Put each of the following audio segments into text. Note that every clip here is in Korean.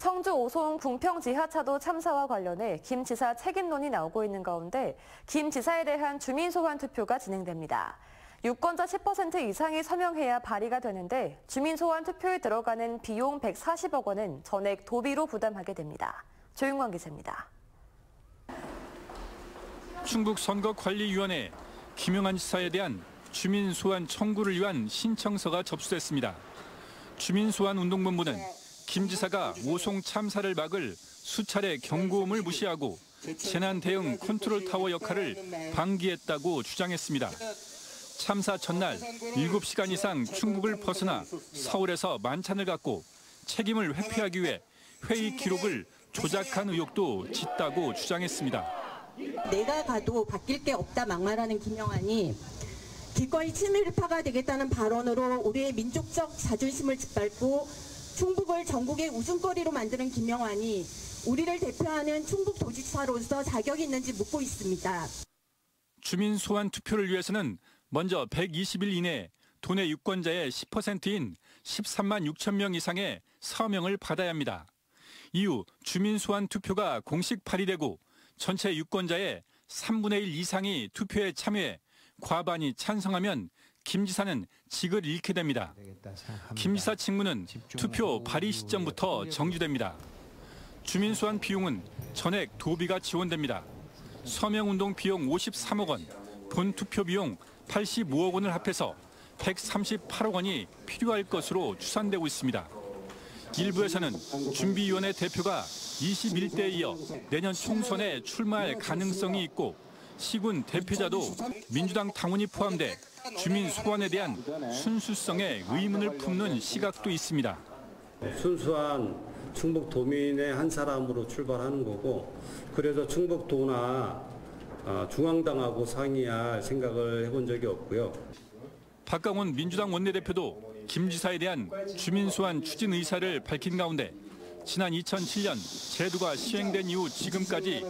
청주 오송 궁평 지하차도 참사와 관련해 김 지사 책임론이 나오고 있는 가운데 김 지사에 대한 주민 소환 투표가 진행됩니다. 유권자 10% 이상이 서명해야 발의가 되는데 주민 소환 투표에 들어가는 비용 140억 원은 전액 도비로 부담하게 됩니다. 조윤광 기자입니다. 충북 선거관리위원회 김용한 지사에 대한 주민 소환 청구를 위한 신청서가 접수됐습니다. 주민 소환 운동본부는 김 지사가 오송 참사를 막을 수차례 경고음을 무시하고 재난 대응 컨트롤 타워 역할을 방기했다고 주장했습니다. 참사 전날 7시간 이상 충북을 벗어나 서울에서 만찬을 갖고 책임을 회피하기 위해 회의 기록을 조작한 의혹도 짙다고 주장했습니다. 내가 가도 바뀔 게 없다 막말하는 김영환이 기꺼이 친일파가 되겠다는 발언으로 우리의 민족적 자존심을 짓밟고 충북을 전국의 웃음거리로 만드는 김영환이 우리를 대표하는 충북 도지사로서 자격이 있는지 묻고 있습니다. 주민 소환 투표를 위해서는 먼저 120일 이내 도내 유권자의 10%인 13만 6천 명 이상의 서명을 받아야 합니다. 이후 주민 소환 투표가 공식 발의되고 전체 유권자의 3분의 1 이상이 투표에 참여해 과반이 찬성하면 김 지사는 직을 잃게 됩니다. 김 지사 직무는 투표 발의 시점부터 정지됩니다. 주민 소환 비용은 전액 도비가 지원됩니다. 서명운동 비용 53억 원, 본 투표 비용 85억 원을 합해서 138억 원이 필요할 것으로 추산되고 있습니다. 일부에서는 준비위원회 대표가 21대에 이어 내년 총선에 출마할 가능성이 있고 시군 대표자도 민주당 당원이 포함돼 주민 소환에 대한 순수성에 의문을 품는 시각도 있습니다. 순수한 충북 도민의 한 사람으로 출발하는 거고 그래서 충북도나 어, 중앙당하고 상의할 생각을 해본 적이 없고요. 박강원 민주당 원내대표도 김 지사에 대한 주민 소환 추진 의사를 밝힌 가운데 지난 2007년 제도가 시행된 이후 지금까지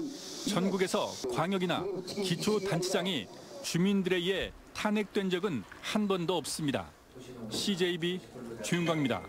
전국에서 광역이나 기초단체장이 주민들에 의해 탄핵된 적은 한 번도 없습니다. CJB 주윤광입니다.